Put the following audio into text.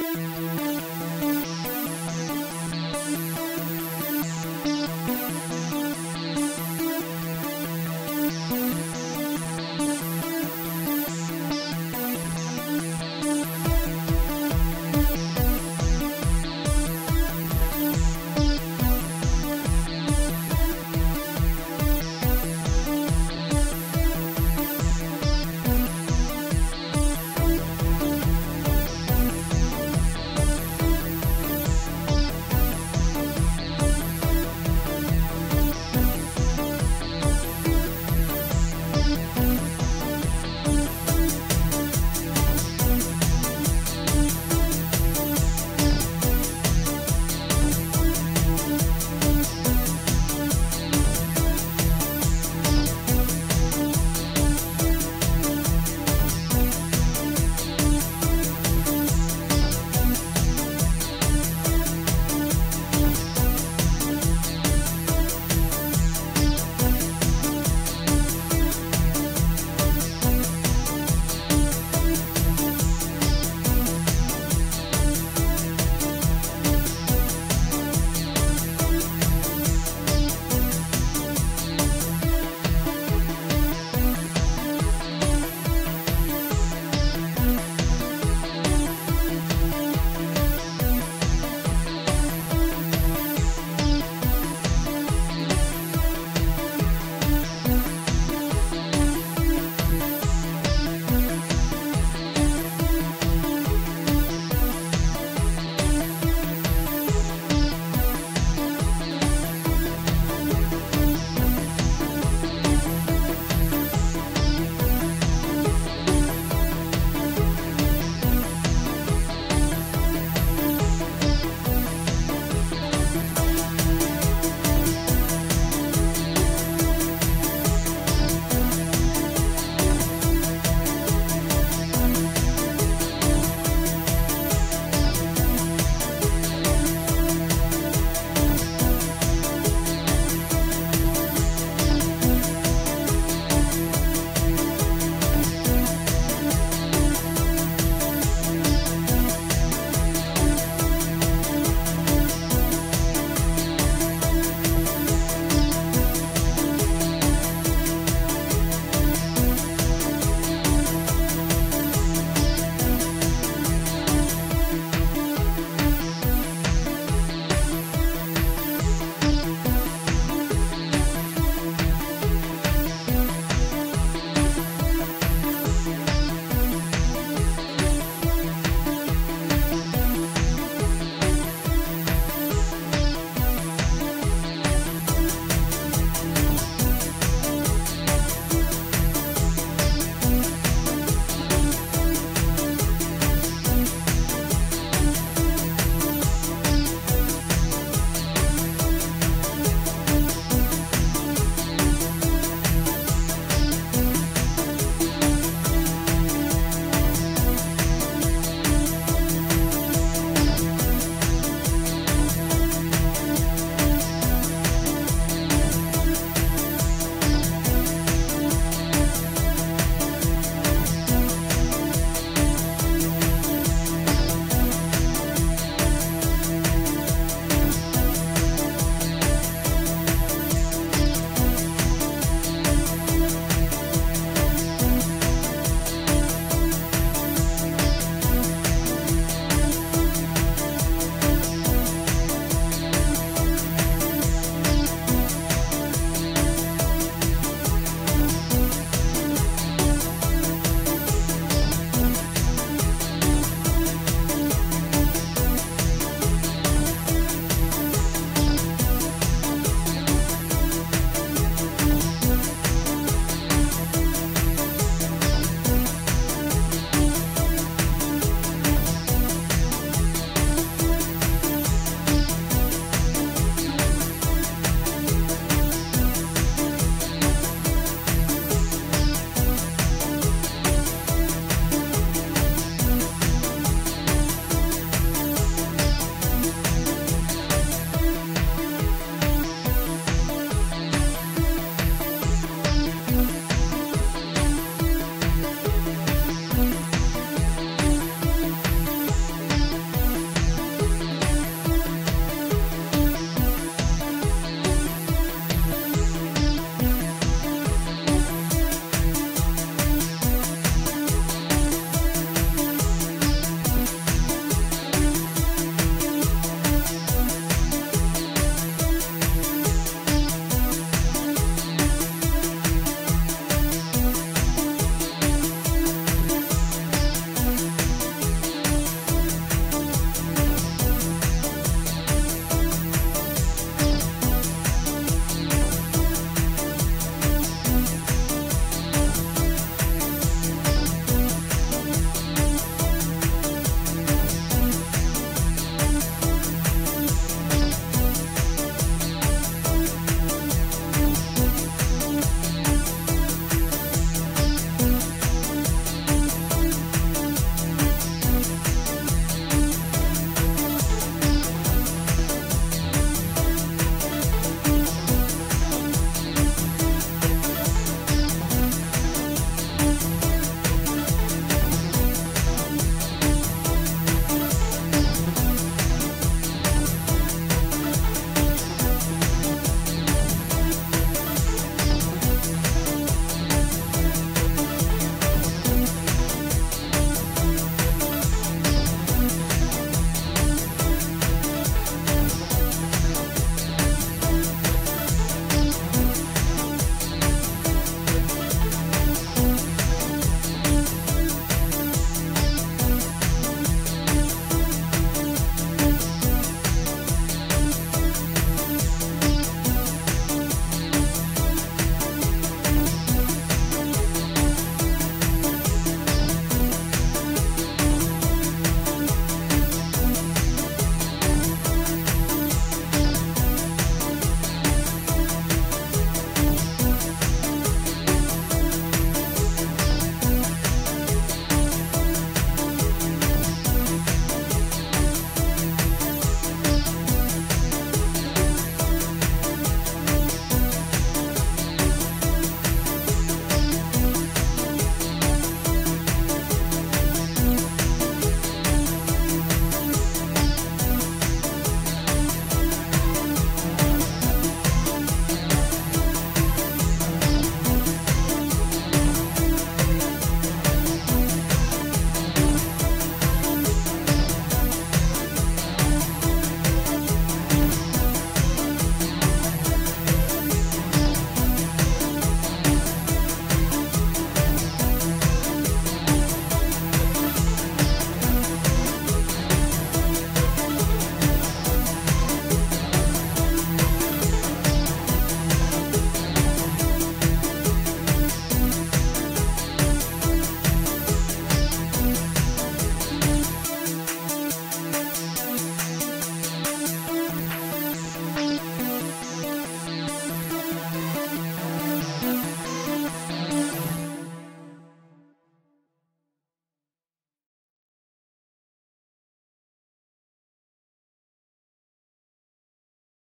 Música